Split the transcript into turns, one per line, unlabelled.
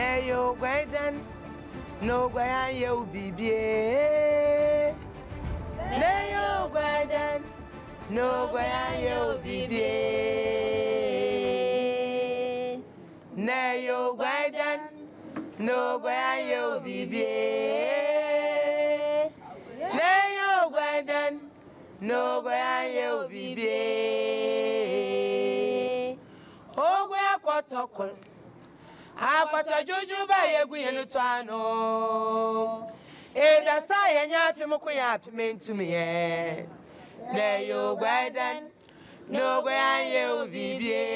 na yo gwadan no bibie na no gwayan yo bibie na yo gwadan no gwayan yo bibie na yo gwadan no gwayan yo bibie ogwe akwọtọkụrụ akwata juju akpata jujuba yegu yenu tano eda sa yenya afim ko ya afim ntum ye. Na yo gwadan no gwaye obibie